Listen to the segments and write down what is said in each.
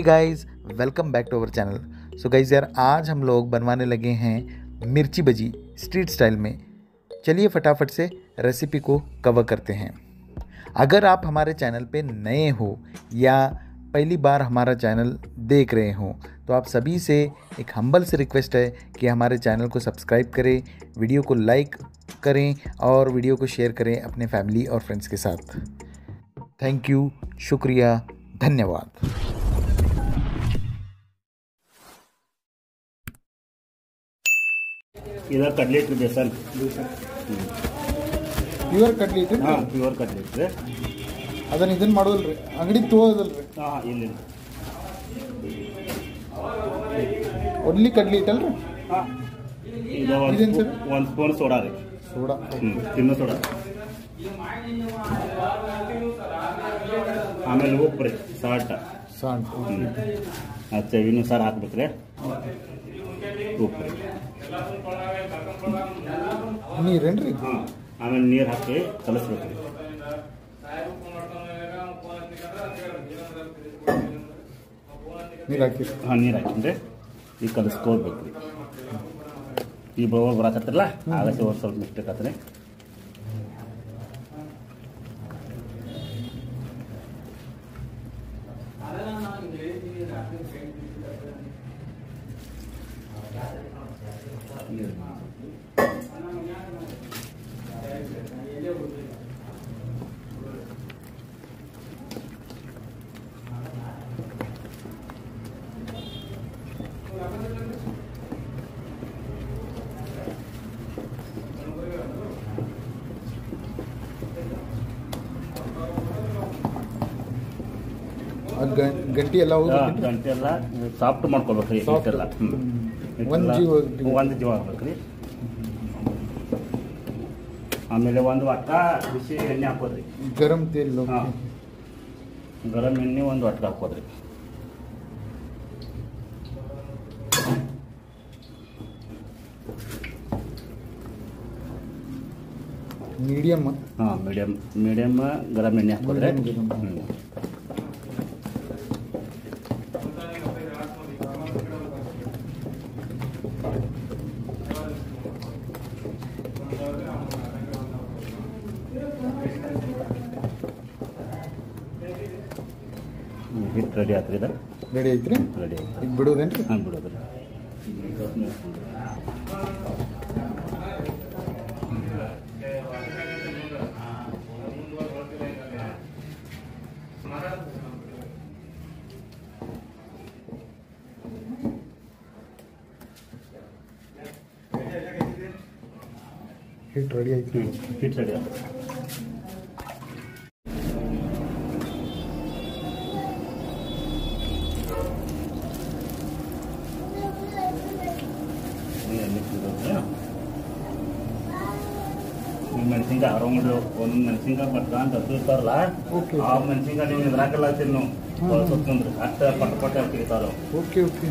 Hey guys welcome back to our channel so guys यार, आज हम लोग बनवाने लगे हैं मिर्ची बजी स्ट्रीट स्टाइल में। चलिए फटाफट से रेसिपी को कवर करते हैं। अगर आप हमारे चैनल पे नए हो या पहली बार हमारा चैनल देख रहे हो तो आप सभी से एक हम्बल से रिक्वेस्ट है कि हमारे चैनल को सब्सक्राइब करें वीडियो को लाइक करें और वीडियो को शेयर करें अपने फैमिली और फ्रेंड्स के साथ। थैंक यू शुक्रिया, धन्यवाद। ಇದು ಇದೆ ಸರ್. ಪ್ಯೂರ್ ಕಡ್ಲಿ ಐತೆ ಹಾಂ ಪ್ಯೂರ್ ಕಡ್ಲೆಟ್ ರೀ ಅದನ್ನ ಇದನ್ನ ಮಾಡೋದಲ್ರಿ? ಅಂಗಡಿ ರೀ ಹಾಂ ಇಲ್ಲಿ ಒಡ್ಲಿ ಕಡ್ಲಿ ಇಟ್ಟಲ್ರಿ? ಒಂದು ಇದೇನ್ ಸರ್? ಒಂದು ಸ್ಪೂನ್ ಸೋಡಾ ರೀ. ಸೋಡಾ. ತಿನ್ನೋ ಸೋಡಾ. ಆಮೇಲೆ ಉಪ್ಪು ರೀ ಸಾಲ್ಟ್ ಸಾಲ್ಟ್ ಹ್ಞೂ ಅಚ್ಚ ಇನ್ನೂ ಸಾರು ಹಾಕ್ಬೇಕು ರೀ ಉಪ್ಪು ರೀ. ನೀರೇನ್ರಿ? ಆಮೇಲೆ ನೀರು ಹಾಕಿ ಕಲಿಸ್ಬೇಕು. ನೀರು ಹಾಕಿ. ಹಾಂ ನೀರು ಹಾಕಿದ್ರೆ ಈಗ ಕಲಿಸ್ಕೋಬೇಕು ರೀ ಈ ಬರೋ ಬರಾಕತ್ತಿರಲ್ಲ ಆಗತ್ತೆ ಒಂದು ಸ್ವಲ್ಪ ಮಿಸ್ಟೇಕ್ ಆತ್ರಿ ಆ ಗಂ- ಗಂಟಿ ಎಲ್ಲ ಹೋಗ್ಬೇಕೇನ್ರಿ ಗಂಟೆ ಎಲ್ಲ ಸಾಫ್ಟ್ ಮಾಡ್ಕೊಳ್ಬೇಕು ರೀ Soft. ಹಿಟ್ಟೆಲ್ಲ. ಹ್ಞೂ ಒಂದ್ ಜೀವ ಹೋಗ್ಬೇಕು. ಒಂದು ಜೀವ ಆಗ್ಬೇಕು ರೀ. ಆಮೇಲೆ ಒಂದು ವಟ್ಟ ಬಿಸಿ ಎಣ್ಣೆ ಹಾಕೋದ್ರಿ. ಗರಂ ತೇಲ್ ಹಾಂ. ಗರಂ ಎಣ್ಣೆ ಒಂದು ವಟ್ಟ ಹಾಕೋದ್ರಿ. ಮೀಡಿಯಮ್? ಹಾಂ ಮೀಡಿಯಮ್ ಮೀಡಿಯಮ್ ಗರಂ ಎಣ್ಣೆ ಹಾಕೋದ್ರೆ. Medium ಗರಂ. ಹ್ಞೂ ಹಿಟ್ಟು ರೆಡಿ ಆತ್ರಿ ಇದು ರೆಡಿ ಐತ್ರಿ? ರೆಡಿ ಆಯ್ತು. ಈಗ ಬಿಡೋದೇನ್ರಿ? ಹಾಂ ಬಿಡೋದ್ರಿ. ಹಿಟ್ ರೆಡಿ ಐತ್ರಿ. ಹಿಟ್ ರೆಡಿ ಆಯ್ತು ಮೆಣಸಿನ್ಕಾಯಿ ಆರೋಗ್ಯ ಒಂದು ಮೆಣಸಿನ್ಕಾಯಿ ಪಟ್ಟ ಅಂತ ಹತ್ತಿರ್ತಾರಲ್ಲ Okay. ಆ ಮೆಣಸಿನ್ಕಾಯಿ ನೀವು ಇದ್ರಾಕೆಲ್ಲ ಹಾಕ್ತೀರಿ ನೀವು ಸುತ್ತಂದ್ರಿ ಅಷ್ಟ ಪಟ್ಟ ಪಟ್ಟ ಹಾಕಿರ್ತಾರ ಓಕೆ ಓಕೆ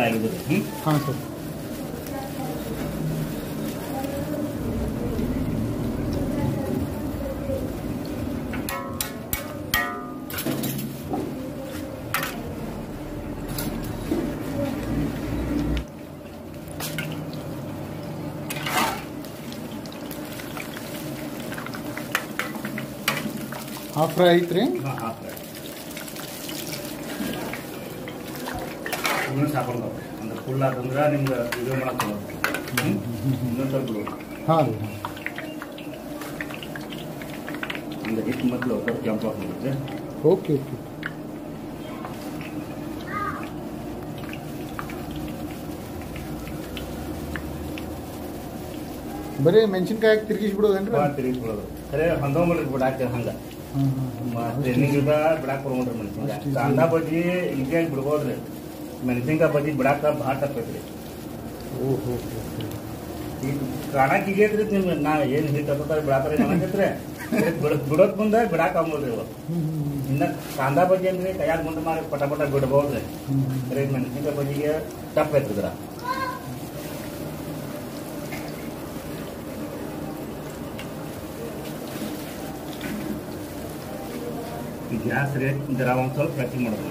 ಹಾಫ್ ಫ್ರೈ ಆಗಿದೆ ಹ್ಞೂ ಹಾಂ ಸರ್ ಹಾಫ್ ಫ್ರೈ ಐತ್ರಿ ಹಾಂ ಹಾಫ್ ಫ್ರೈ ಇನ್ನೂ ಸಾಕೊಂಡು ಅಂದ್ರೆ ಫುಲ್ ಆತಂದ್ರೆ ನಿಮ್ಗೆ ಇದು ಮಾಡಕ್ಕೆ ಇನ್ನೊಂದು ಇನ್ನೂ ಸ್ವಲ್ಪ ಹಾಂ ಅಂದ್ರೆ ಹಿಟ್ಟು ಮೊದಲು ಕೆಂಪು ಹಾಕ್ಬಿಡುತ್ತೆ. ಓಕೆ ಓಕೆ ಬರೀ ಮೆಣಸಿನ್ಕಾಯಿ ಹಾಕಿ ತಿರುಗಿಸ್ಬಿಡೋದೇನ್ರಿ? ಹಾಂ ತಿರುಗಿಸ್ಬಿಡೋದು. ಖರೆ ಹೊಂದೊಂಬಲ್ರಿ ಬಿಡಾಕ ಹಂಗ. ಟ್ರೈನಿಂಗ್ ಇದ ಬಿಡಾಕ್ ಬರ್ಬೋದ್ರಿ ಮೆಣಸಿನ್ಕಾಯಿ. ಕಾಂದಾ ಬಜ್ಜಿ ಈಗೇ ಬಿಡ್ಬೋದ್ರಿ. ಮೆಣಸಿನ್ಕಾಯಿ ಬಜ್ಜಿ ಬಿಡಾಕ ಭಾಳ ತಪ್ಪೈತ್ರಿ ಓಹೋ ಈಗ ಕಾಣಕ್ ಈಗೈತ್ರಿ ನಿಮ್ ನಾ ಏನ್ ಹಿಟ್ ಹತ್ತಾರ ಬಿಡಾತಾರ ಕಾಣಕೈತ್ರಿ ಬಿಡ- ಬಿಡೋದ್ ಮುಂದೆ ಬಿಡಾಕ ಆಗೋದ್ರಿ ಇವ ಇನ್ನ ಕಾಂದಾ ಬಜ್ಜಿ ಅಂದ್ರೆ ಕೈಯಾಗ ಮುಂದೆ ಮಾಡಿ ಪಟ ಪಟ ಬಿಡ್ಬೋದ್ರಿ ಖರೆ ಮೆಣಸಿನ್ಕಾಯಿ ಬಜ್ಜಿಗೆ ತಪ್ಪೈತ್ರಿ ಇದ್ರ ಈ ಗ್ಯಾಸ್ ರೇಟ್ ಜರ ಒಂದ್ ಸ್ವಲ್ಪ ಹೆಚ್ಚಿಗೆ ಮಾಡೋದು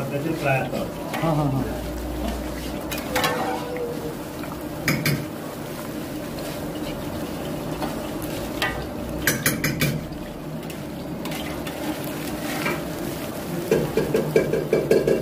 पद्धती फ्राय हाँ हाँ हाँ हाँ। Thank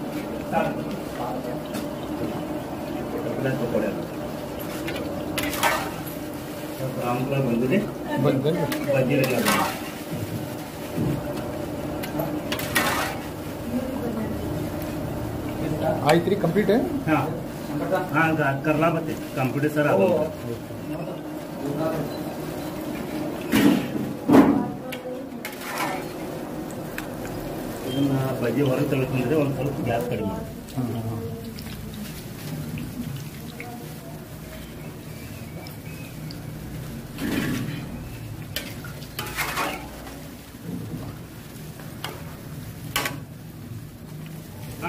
ಬಂದಿದೆ ಬಂದಿರಲಿಲ್ಲ ಆಯ್ತು ರೀ ಕಂಪ್ಲೀಟ್ ಹಾಂ ಹಾಂ ಕರ್ಲಾ ಮತ್ತೆ ಕಂಪ್ಯೂಟರ್ ಸರ್ ಇದನ್ನ ಬಜ್ಜಿ ಹೊರಗೆ ತೆಗೆದುಕೊಂಡ್ರೆ ಒಂದು ಸ್ವಲ್ಪ ಗ್ಯಾಸ್ ಕಡಿಮೆ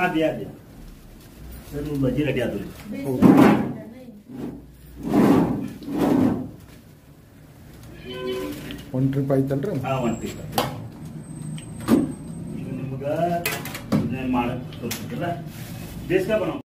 ಅದೇ ಅದೇ. ಸರ್ ಬಜ್ಜಿ ರೆಡಿ ಆದ್ರಿ? ಒನ್ ಟ್ರಿಪ್ ಆಯ್ತಲ್ರಿ? ಹಾಂ ಒನ್ ಟ್ರಿಪ್ ನಿಮ್ಗೆ देश का बनाओ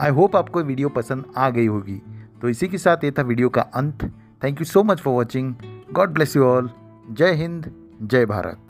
आई होप आपको वीडियो पसंद आ गई होगी। तो इसी के साथ ये था वीडियो का अंत। Thank you so much for watching God bless you all जय हिंद, जय भारत।